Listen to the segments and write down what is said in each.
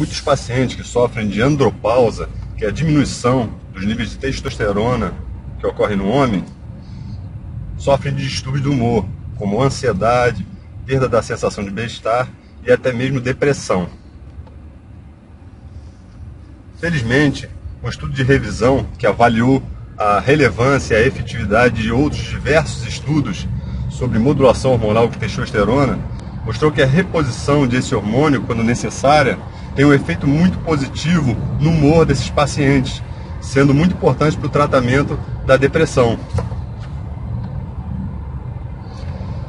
Muitos pacientes que sofrem de andropausa, que é a diminuição dos níveis de testosterona que ocorre no homem, sofrem de distúrbios do humor, como ansiedade, perda da sensação de bem-estar e até mesmo depressão. Felizmente, um estudo de revisão que avaliou a relevância e a efetividade de outros diversos estudos sobre modulação hormonal de testosterona mostrou que a reposição desse hormônio, quando necessária, tem um efeito muito positivo no humor desses pacientes, sendo muito importante para o tratamento da depressão.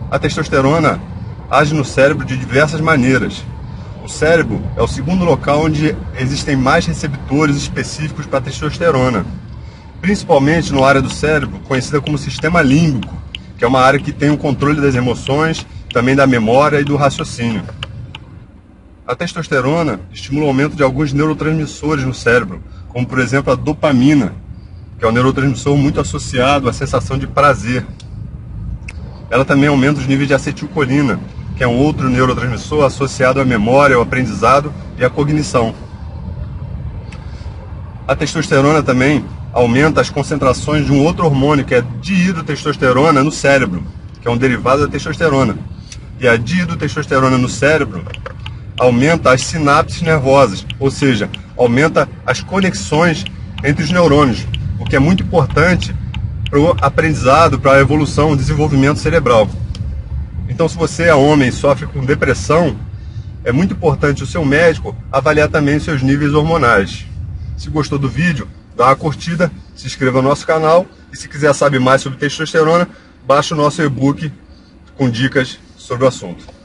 A testosterona age no cérebro de diversas maneiras. O cérebro é o segundo local onde existem mais receptores específicos para testosterona, principalmente no área do cérebro conhecida como sistema límbico, que é uma área que tem o controle das emoções, também da memória e do raciocínio. A testosterona estimula o aumento de alguns neurotransmissores no cérebro, como por exemplo a dopamina, que é um neurotransmissor muito associado à sensação de prazer. Ela também aumenta os níveis de acetilcolina, que é um outro neurotransmissor associado à memória, ao aprendizado e à cognição. A testosterona também aumenta as concentrações de um outro hormônio, que é dihidrotestosterona no cérebro, que é um derivado da testosterona. E a dihidrotestosterona no cérebro aumenta as sinapses nervosas, ou seja, aumenta as conexões entre os neurônios, o que é muito importante para o aprendizado, para a evolução, o desenvolvimento cerebral. Então, se você é homem e sofre com depressão, é muito importante o seu médico avaliar também seus níveis hormonais. Se gostou do vídeo, dá uma curtida, se inscreva no nosso canal e se quiser saber mais sobre testosterona, baixe o nosso e-book com dicas sobre o assunto.